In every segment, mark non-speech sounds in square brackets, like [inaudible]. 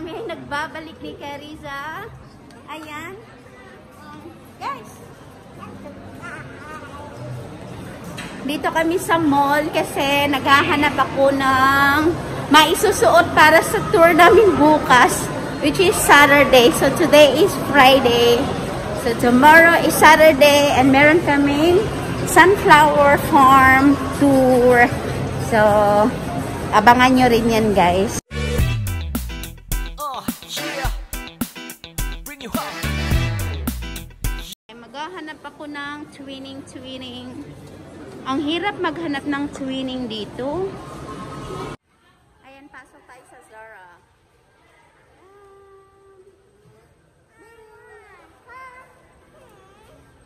kami ay nagbabalik ni Cariza. Ayan. Guys. Dito kami sa mall kasi naghahanap ako ng maisusuot para sa tour namin bukas which is Saturday. So today is Friday. So tomorrow is Saturday and meron kaming sunflower farm tour. So abangan nyo rin yan guys. Uh. Bring you up. Maghahanap ako ng twinning twinning. Ang hirap maghanap ng twinning dito. Ayan, pasok tayo sa Zara.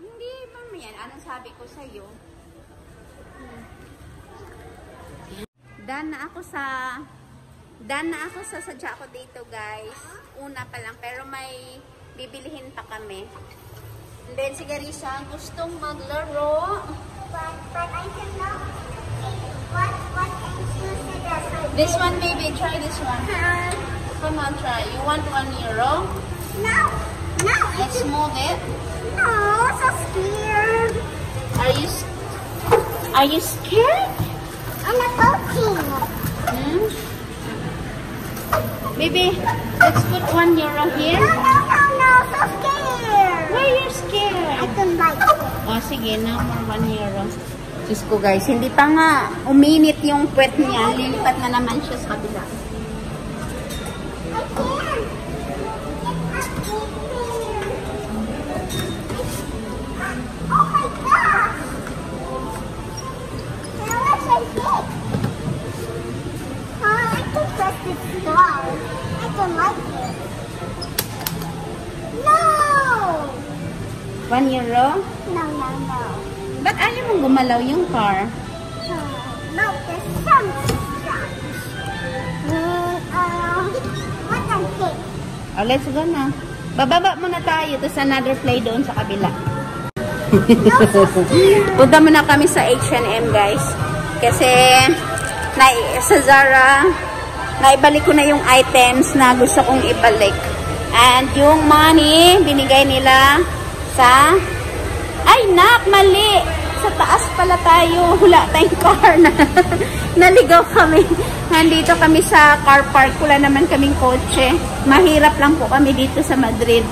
Hindi ba yan? Anong sabi ko sa'yo? Dan na ako sa Dan na ako sa sadya ko dito guys. Una pa lang pero may bibilihin pa kami. And then si Garisa gustong maglaro. But, but I cannot what what can you This one baby, try this one. Come on, try. You want one euro? No, no, Let's move it. no, so scared. Are you Are you scared? I'm not poking. Hmm? Baby, let's put one euro here. no, no, no, so scared. Why are you I scared? don't like it. Oh, sige, no more one euro. Diyos ko guys, hindi pa nga uminit yung puwet niya. Lilipat na naman siya sa kabila. One euro? No, no, no. Ba't ayaw mong gumalaw yung car? Uh, no, there's some stuff. Mm, uh, what can take? Oh, let's go na. Bababa muna tayo, tapos another play doon sa kabila. [laughs] Punta muna kami sa H&M guys. Kasi na, sa Zara, naibalik ko na yung items na gusto kong ibalik. And yung money, binigay nila sa... Ay, nak! Mali! Sa taas pala tayo. [laughs] Wala tayong car na. [laughs] Naligaw kami. Nandito kami sa car park. Wala naman kaming kotse. Mahirap lang po kami dito sa Madrid.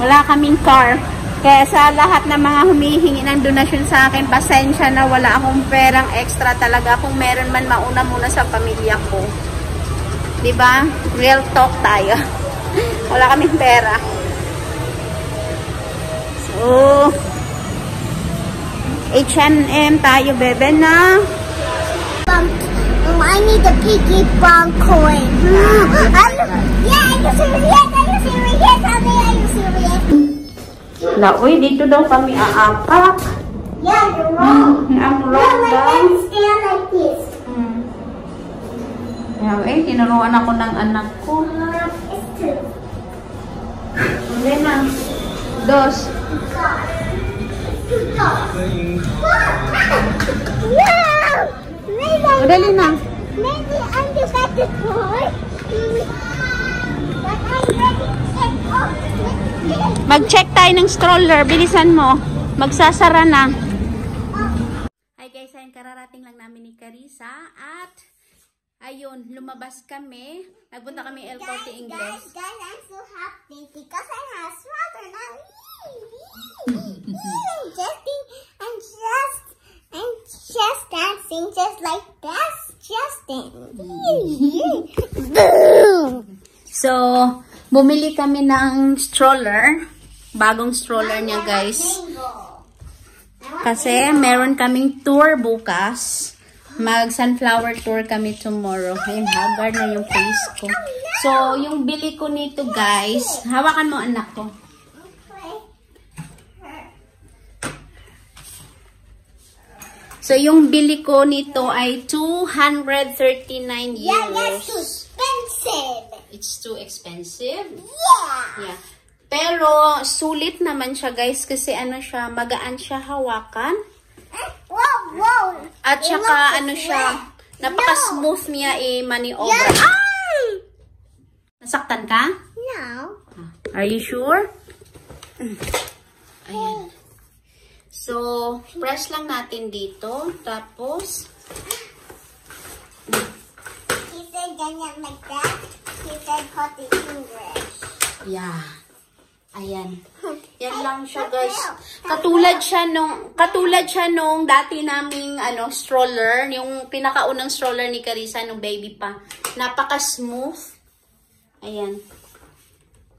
Wala kaming car. Kaya sa lahat ng mga humihingi ng donasyon sa akin, pasensya na wala akong perang extra talaga. Kung meron man, mauna muna sa pamilya ko. ba? Real talk tayo. [laughs] wala kaming pera. So, H&M tayo, bebe na. Um, I need the piggy bank coin. [gasps] Are you, yeah, are you serious? Are you serious? Mommy, are you serious? Na, uy, dito daw kami aapak. Yeah, you're wrong. Ang No, wrong my daw. hand stand like this. Hmm. Yan, eh, tinuruan ako ng anak ko. Uh, it's two. Hindi na. Dos. God. O, dali na. maybe I'm the better boy. Mag-check tayo ng stroller. Bilisan mo. Magsasara na. Hi guys, ayun kararating lang namin ni Carissa at ayun, lumabas kami. Nagpunta kami El Corte Ingles. guys, guys, I'm so happy because I have sweater now. Justin, I'm just, I'm just dancing just like that's Justin. [laughs] So, bumili kami ng stroller. Bagong stroller niya guys. Kasi meron kaming tour bukas. Mag sunflower tour kami tomorrow. Ayun, haggard na yung face ko. So, yung bili ko nito guys, hawakan mo anak ko. So, yung bili ko nito ay 239 euros. Yeah, that's too expensive. It's too expensive. Yeah. Yeah. Pero, sulit naman siya guys kasi ano siya, magaan siya hawakan. Whoa, whoa. At It saka ano siya, Napaka-smooth niya i-maneuver. Yeah. Ay! Nasaktan ka? No. Are you sure? Ayan. So, press lang natin dito. Tapos, He said ganyan like that. He said hot in English. yeah. Ayan. [laughs] Yan lang siya, guys. Katulad siya nung, katulad siya nung dati naming, ano, stroller. Yung pinakaunang stroller ni Carissa nung baby pa. Napaka-smooth. Ayan.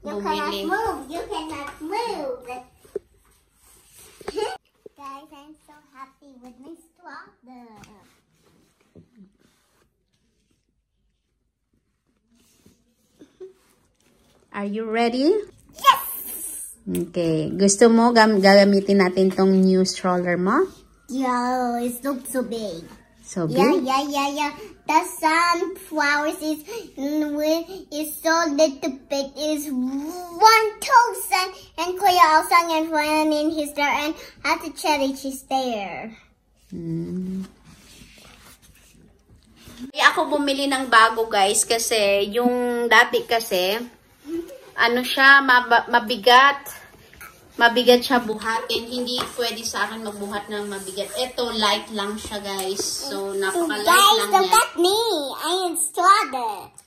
You cannot Bumili. move. You cannot move. Guys, I'm so happy with my stroller. Are you ready? Yes! Okay. Gusto mo gam gagamitin natin tong new stroller mo? Yo, it looks so big. So big? Yeah, yeah, yeah, yeah. The sunflowers is is so little bit is one thousand and Kuya Alsang and Ryan in his there and at the cherry she's there. Hmm. Kaya ako bumili ng bago guys kasi yung dati kasi ano siya mabigat. Mabigat siya buhatin. Hindi pwede sa akin magbuhat ng mabigat. Ito light lang siya guys. So napaka-light Guys, lang look niya. at me. I it.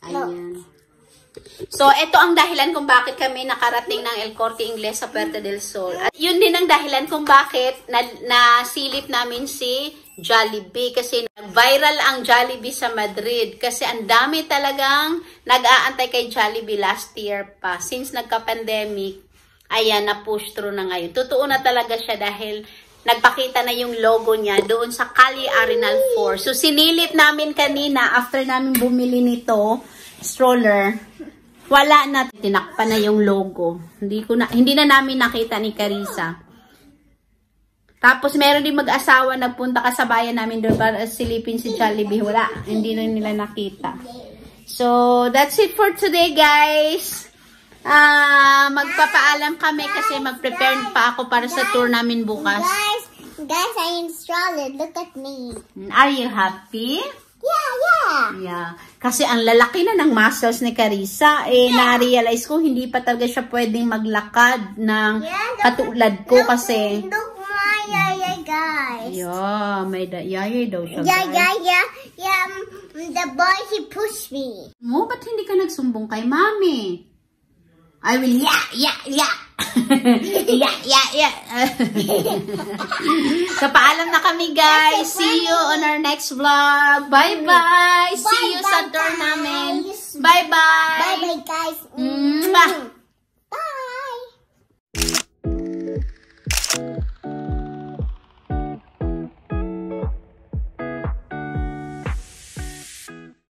Look. Ayan. So, ito ang dahilan kung bakit kami nakarating ng El Corte Inglés sa Puerta del Sol. At yun din ang dahilan kung bakit na, nasilip namin si Jollibee. Kasi viral ang Jollibee sa Madrid. Kasi ang dami talagang nag-aantay kay Jollibee last year pa. Since nagka-pandemic, ayan, na-push through na ngayon. Totoo na talaga siya dahil nagpakita na yung logo niya doon sa Cali Arenal 4. So, sinilip namin kanina after namin bumili nito, stroller, wala na. Tinakpan na yung logo. Hindi, ko na, hindi na namin nakita ni Carissa. Tapos, meron din mag-asawa nagpunta kasabayan namin doon para silipin si Jollibee. Wala. Hindi na nila nakita. So, that's it for today, guys. Ah, magpapaalam kami kasi mag-prepare pa ako para sa tour namin bukas. Guys, guys, I installed it. Look at me. Are you happy? Yeah, yeah. Yeah. Kasi ang lalaki na ng muscles ni Carissa, eh, na-realize ko, hindi pa talaga siya pwedeng maglakad ng Yeah, look- katulad ko look, kasi, Look, my yeah, yeah, guys. yeah, may da, yayay daw siya. Yeah, guys. yeah, yeah, yeah. um, The boy he pushed me. Mo, ba't hindi ka nagsumbong kay mami? I will, yeah, yeah, yeah. [laughs] yeah, yeah, yeah. so, paalam na kami, guys. See you on our next vlog. Bye-bye.